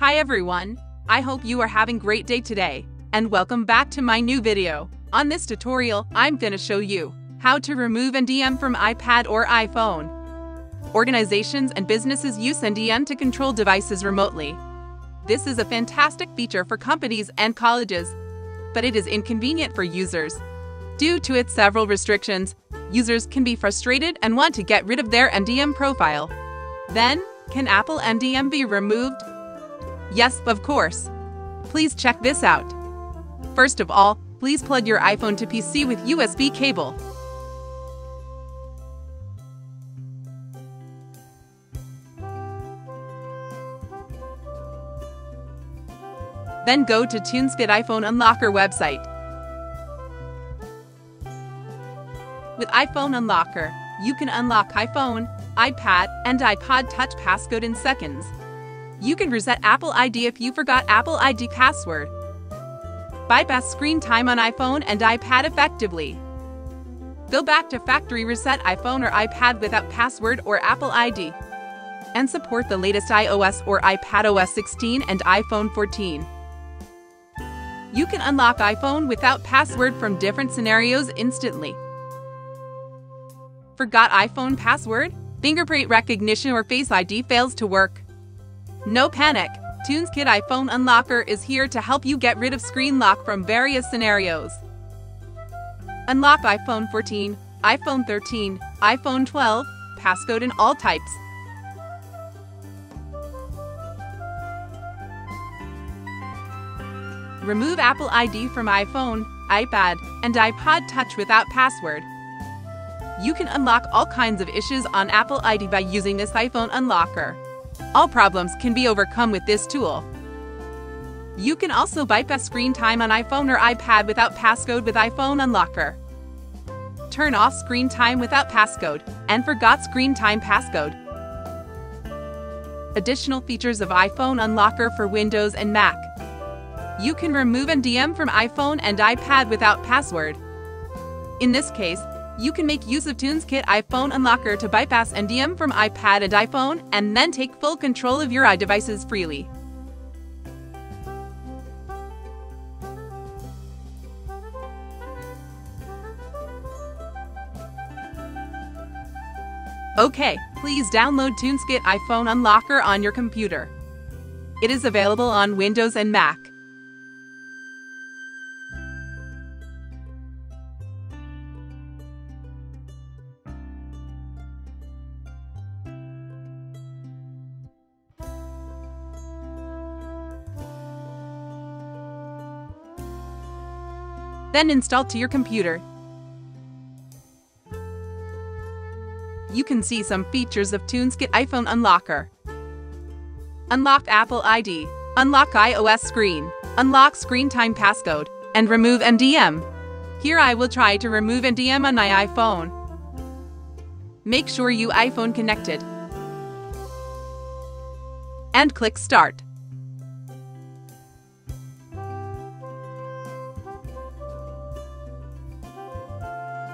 Hi everyone, I hope you are having a great day today, and welcome back to my new video. On this tutorial, I'm gonna show you how to remove MDM from iPad or iPhone. Organizations and businesses use MDM to control devices remotely. This is a fantastic feature for companies and colleges, but it is inconvenient for users. Due to its several restrictions, users can be frustrated and want to get rid of their MDM profile. Then, can Apple MDM be removed? Yes, of course. Please check this out. First of all, please plug your iPhone to PC with USB cable. Then go to TunesKit iPhone Unlocker website. With iPhone Unlocker, you can unlock iPhone, iPad, and iPod Touch passcode in seconds. You can reset Apple ID if you forgot Apple ID password. Bypass screen time on iPhone and iPad effectively. Go back to factory reset iPhone or iPad without password or Apple ID. And support the latest iOS or iPadOS 16 and iPhone 14. You can unlock iPhone without password from different scenarios instantly. Forgot iPhone password? Fingerprint recognition or Face ID fails to work? No panic! TunesKit iPhone Unlocker is here to help you get rid of screen lock from various scenarios. Unlock iPhone 14, iPhone 13, iPhone 12, passcode in all types. Remove Apple ID from iPhone, iPad, and iPod Touch without password. You can unlock all kinds of issues on Apple ID by using this iPhone Unlocker. All problems can be overcome with this tool. You can also bypass screen time on iPhone or iPad without passcode with iPhone Unlocker. Turn off screen time without passcode and forgot screen time passcode. Additional features of iPhone Unlocker for Windows and Mac. You can remove MDM from iPhone and iPad without password. In this case, you can make use of TunesKit iPhone Unlocker to bypass MDM from iPad and iPhone and then take full control of your iDevices freely. Okay, please download TunesKit iPhone Unlocker on your computer. It is available on Windows and Mac. Then install to your computer. You can see some features of TunesKit iPhone Unlocker. Unlock Apple ID, unlock iOS screen, unlock screen time passcode, and remove MDM. Here I will try to remove MDM on my iPhone. Make sure you iPhone connected. And click Start.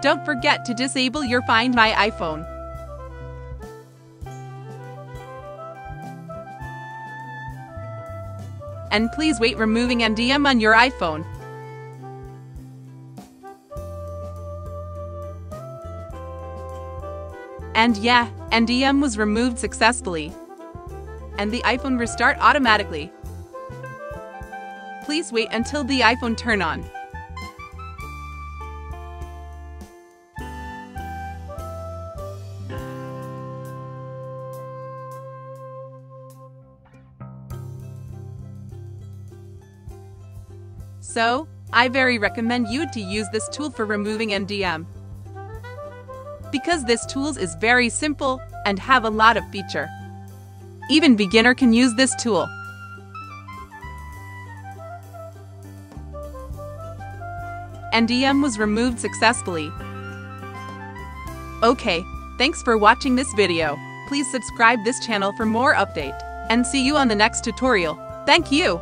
Don't forget to disable your Find My iPhone. And please wait removing MDM on your iPhone. And yeah, MDM was removed successfully. And the iPhone restart automatically. Please wait until the iPhone turn on. So, I very recommend you to use this tool for removing MDM. Because this tools is very simple and have a lot of feature. Even beginner can use this tool. MDM was removed successfully. Okay, thanks for watching this video. Please subscribe this channel for more update. And see you on the next tutorial. Thank you!